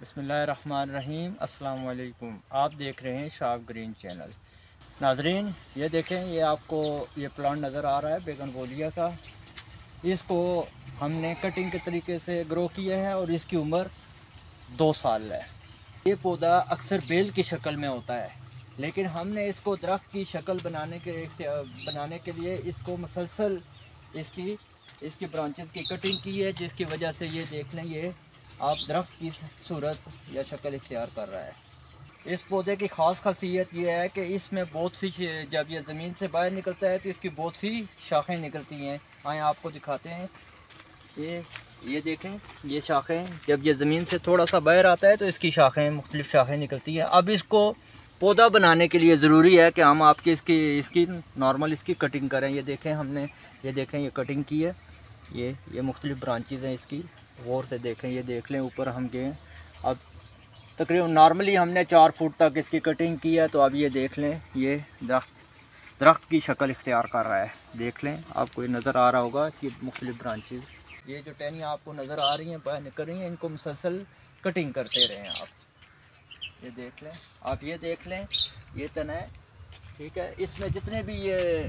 بسم اللہ الرحمن الرحیم۔ السلام علیکم۔ آپ دیکھ رہے ہیں شاپ گرین چینل۔ ناظرین، یہ دیکھیں، یہ آپ کو یہ پلانٹ نظر آ رہا ہے، بیگن بولیا کا اس کو ہم نے کٹنگ کے طریقے سے گرو کیا ہے اور اس کی عمر دو سال ہے۔ یہ پودا اکثر بیل کی شکل میں ہوتا ہے، لیکن ہم نے اس کو درخت کی شکل بنانے کے بنانے کے لیے اس کو مسلسل اس کی اس کی برانچز کی کٹنگ کی ہے، جس کی وجہ سے یہ دیکھ لیں، یہ آپ درخت کی صورت یا شکل اختیار کر رہا ہے۔ اس پودے کی خاص خاصیت یہ ہے کہ اس میں بہت سی جب یہ زمین سے باہر نکلتا ہے تو اس کی بہت سی شاخیں نکلتی ہیں۔ آئیں، آپ کو دکھاتے ہیں۔ یہ یہ دیکھیں، یہ شاخیں، جب یہ زمین سے تھوڑا سا باہر آتا ہے تو اس کی شاخیں، مختلف شاخیں نکلتی ہیں۔ اب اس کو پودا بنانے کے لیے ضروری ہے کہ ہم آپ کی اس کی اس کی نارمل اس کی کٹنگ کریں۔ یہ دیکھیں، ہم نے، یہ دیکھیں، یہ کٹنگ کی ہے۔ یہ یہ مختلف برانچز ہیں اس کی۔ غور سے دیکھیں، یہ دیکھ لیں، اوپر ہم گئے۔ اب تقریباً نارملی ہم نے چار فٹ تک اس کی کٹنگ کی ہے، تو اب یہ دیکھ لیں، یہ درخت درخت کی شکل اختیار کر رہا ہے۔ دیکھ لیں آپ کو یہ نظر آ رہا ہوگا اس کی مختلف برانچز یہ جو ٹینیاں آپ کو نظر آ رہی ہیں باہر نکل رہی ہیں، ان کو مسلسل کٹنگ کرتے رہیں آپ۔ یہ دیکھ لیں، آپ یہ دیکھ لیں، یہ تن ہے، ٹھیک ہے۔ اس میں جتنے بھی یہ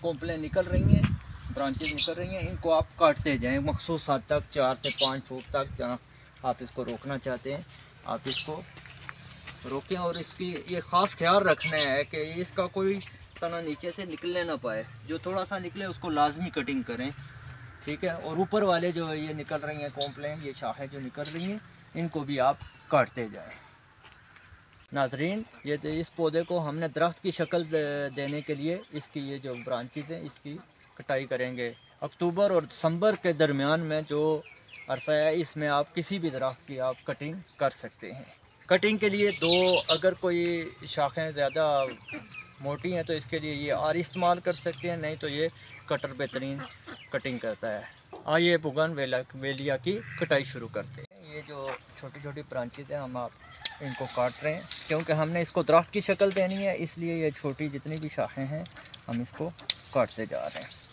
کومپلیں نکل رہی ہیں برانچز نکل رہی ہیں ان کو آپ کاٹتے جائیں، مخصوص حد تک چار سے پانچ فٹ تک، جہاں آپ اس کو روکنا چاہتے ہیں، آپ اس کو روکیں اور اس کی یہ خاص خیال رکھنا ہے کہ اس کا کوئی تنا نیچے سے نکلنے نہ پائے، جو تھوڑا سا نکلے اس کو لازمی کٹنگ کریں، ٹھیک ہے؟ اور اوپر والے جو یہ نکل رہی ہیں کومپلیں یہ شاخیں جو نکل رہی ہیں، ان کو بھی آپ کاٹتے جائیں۔ ناظرین، یہ اس پودے کو ہم نے درخت کی شکل دینے کے لیے اس کی یہ جو برانچز ہیں، اس کی کٹائی کریں گے۔ اکتوبر اور دسمبر کے درمیان میں جو عرصہ ہے، اس میں آپ کسی بھی درخت کی آپ کٹنگ کر سکتے ہیں۔ کٹنگ کے لیے دو، اگر کوئی شاخیں زیادہ موٹی ہیں تو اس کے لیے یہ آر استعمال کر سکتے ہیں، نہیں تو یہ کٹر بہترین کٹنگ کرتا ہے۔ آئیے بگن ویلا، ویلیا کی کٹائی شروع کرتے ہیں۔ یہ جو چھوٹی چھوٹی برانچز ہیں، ہم آپ ان کو کاٹ رہے ہیں۔ کیونکہ ہم نے اس کو درخت کی شکل دینی ہے، اس لیے یہ چھوٹی جتنی بھی شاخیں ہیں، ہم اس کو کاٹتے جا رہے ہیں۔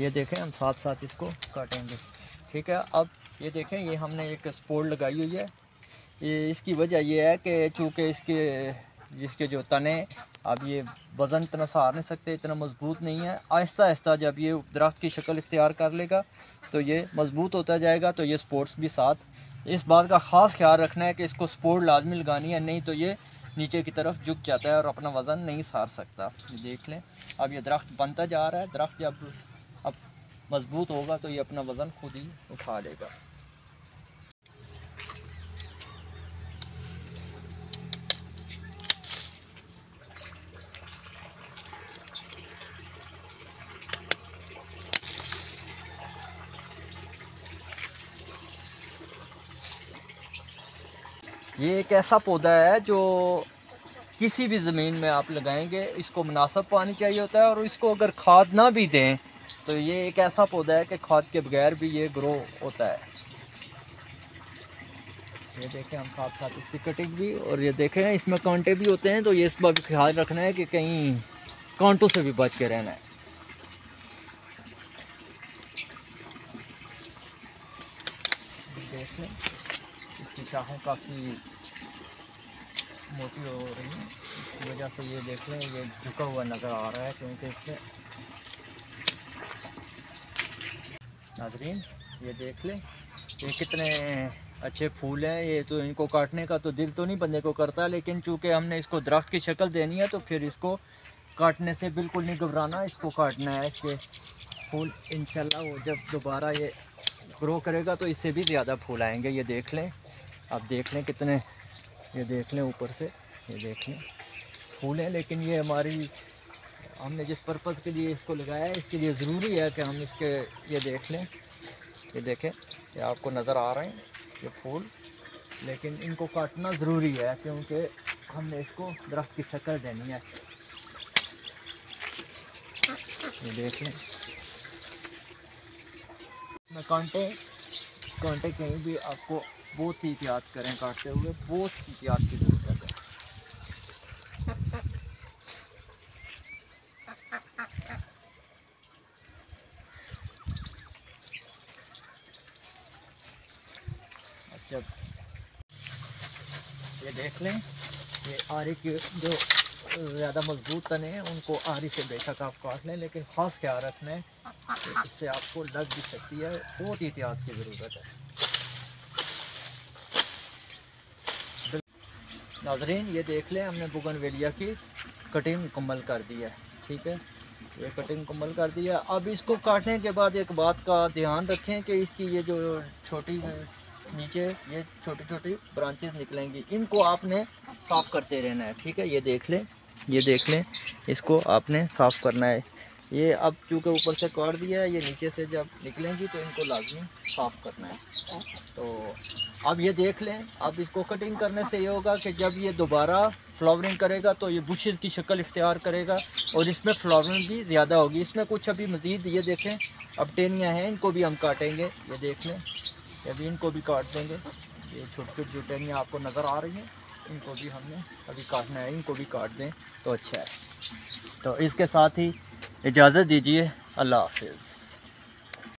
یہ دیکھیں ہم ساتھ ساتھ اس کو کاٹیں گے۔ ٹھیک ہے، اب یہ دیکھیں، یہ ہم نے ایک سپورٹ لگائی ہوئی ہے۔ یہ اس کی وجہ یہ ہے کہ چونکہ اس کے جس کے جو تنے، اب یہ وزن اتنا سہار نہیں سکتے، اتنا مضبوط نہیں ہے۔ آہستہ آہستہ جب یہ درخت کی شکل اختیار کر لے گا، تو یہ مضبوط ہوتا جائے گا۔ تو یہ سپورٹس بھی ساتھ۔ اس بات کا خاص خیال رکھنا ہے کہ اس کو سپورٹ لازمی لگانی ہے، نہیں تو یہ نیچے کی طرف جھک جاتا ہے اور اپنا وزن نہیں سار سکتا۔ دیکھ لیں، اب یہ درخت بنتا جا رہا ہے۔ درخت جب مضبوط ہوگا تو یہ اپنا وزن خود ہی اٹھا لے گا۔ یہ ایک ایسا پودا ہے جو کسی بھی زمین میں آپ لگائیں گے، اس کو مناسب پانی چاہیے ہوتا ہے اور اس کو اگر کھاد نہ بھی دیں تو یہ ایک ایسا پودا ہے کہ کھاد کے بغیر بھی یہ گرو ہوتا ہے۔ یہ دیکھیں ہم ساتھ ساتھ اس کی کٹنگ بھی اور یہ دیکھیں اس میں کانٹے بھی ہوتے ہیں تو یہ اس بات خیال رکھنا ہے کہ کہیں کانٹوں سے بھی بچ کے رہنا ہے۔ دیکھ لیں اس کی شاخیں کافی موٹی ہو رہی ہیں۔ اس کی وجہ سے یہ دیکھ لیں یہ جھکا ہوا نظر آ رہا ہے کیونکہ اس میں ناظرین، یہ دیکھ لیں۔ یہ کتنے اچھے پھول ہیں، یہ تو ان کو کاٹنے کا تو دل تو نہیں بندے کو کرتا، لیکن چونکہ ہم نے اس کو درخت کی شکل دینی ہے، تو پھر اس کو کاٹنے سے بالکل نہیں گھبرانا، اس کو کاٹنا ہے، اس کے پھول۔ انشاءاللہ وہ جب دوبارہ یہ گرو کرے گا تو اس سے بھی زیادہ پھول آئیں گے۔ یہ دیکھ لیں۔ آپ دیکھ لیں کتنے، یہ دیکھ لیں اوپر سے۔ یہ دیکھ لیں۔ پھول ہیں، لیکن یہ ہماری ہم نے جس پرپز کے لیے اس کو لگایا ہے، اس کے لیے ضروری ہے کہ ہم اس کے یہ دیکھ لیں۔ یہ دیکھیں، یہ آپ کو نظر آ رہے ہیں، یہ پھول۔ لیکن ان کو کاٹنا ضروری ہے کیونکہ ہم نے اس کو درخت کی شکل دینی ہے۔ یہ دیکھ لیں۔ میں کانٹے کانٹے کہیں بھی آپ کو بہت ہی احتیاط کریں کاٹتے ہوئے، بہت احتیاط کی ضرورت ہے جب یہ دیکھ لیں۔ یہ آری کی جو زیادہ مضبوط تنے ہیں، ان کو آری سے بے شک آپ کاٹ لیں، لیکن خاص خیال رکھنا ہے اس سے آپ کو لگ بھی سکتی ہے۔ بہت احتیاط کی ضرورت ہے۔ ناظرین، یہ دیکھ لیں، ہم نے بگن ویلیا کی کٹنگ مکمل کر دی ہے۔ ٹھیک ہے؟ یہ کٹنگ مکمل کر دی ہے۔ اب اس کو کاٹنے کے بعد ایک بات کا دھیان رکھیں کہ اس کی یہ جو چھوٹی نیچے یہ چھوٹی چھوٹی برانچز نکلیں گی۔ ان کو آپ نے صاف کرتے رہنا ہے، ٹھیک ہے؟ یہ دیکھ لیں، یہ دیکھ لیں، اس کو آپ نے صاف کرنا ہے۔ یہ اب چونکہ اوپر سے کاٹ دیا ہے، یہ نیچے سے جب نکلیں گی تو ان کو لازمی صاف کرنا ہے۔ تو اب یہ دیکھ لیں، اب اس کو کٹنگ کرنے سے یہ ہوگا کہ جب یہ دوبارہ فلاورنگ کرے گا تو یہ بشز کی شکل اختیار کرے گا اور اس میں فلاورنگ بھی زیادہ ہوگی۔ اس میں کچھ ابھی مزید یہ دیکھیں، اب ٹینیاں ہیں، ان کو بھی ہم کاٹیں گے۔ یہ دیکھ لیں۔ ابھی ان کو بھی کاٹ دیں گے۔ یہ چھوٹی چھوٹی جو آپ کو نظر آ رہی ہیں۔ ان کو بھی ہم نے ابھی کاٹنا ہے۔ ان کو بھی کاٹ دیں تو اچھا ہے۔ تو اس کے ساتھ ہی اجازت دیجیے۔ اللہ حافظ۔